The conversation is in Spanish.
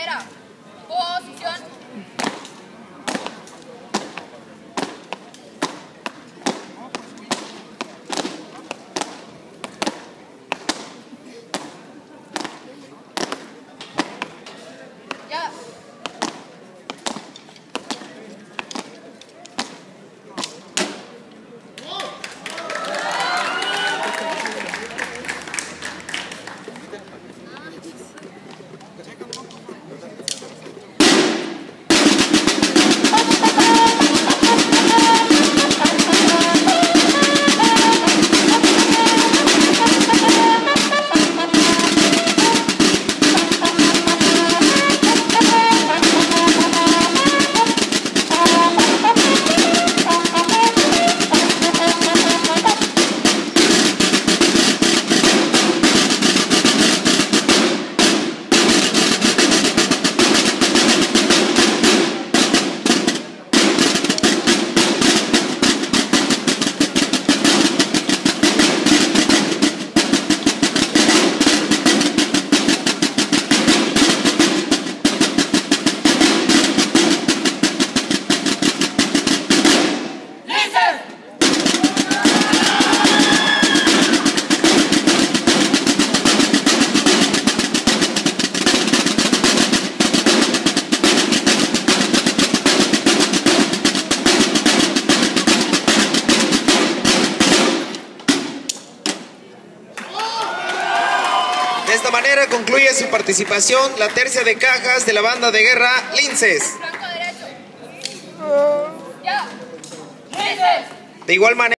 primera posición. De esta manera concluye su participación la tercia de cajas de la banda de guerra Linces. Flanco derecho. Ya. Linces. De igual manera.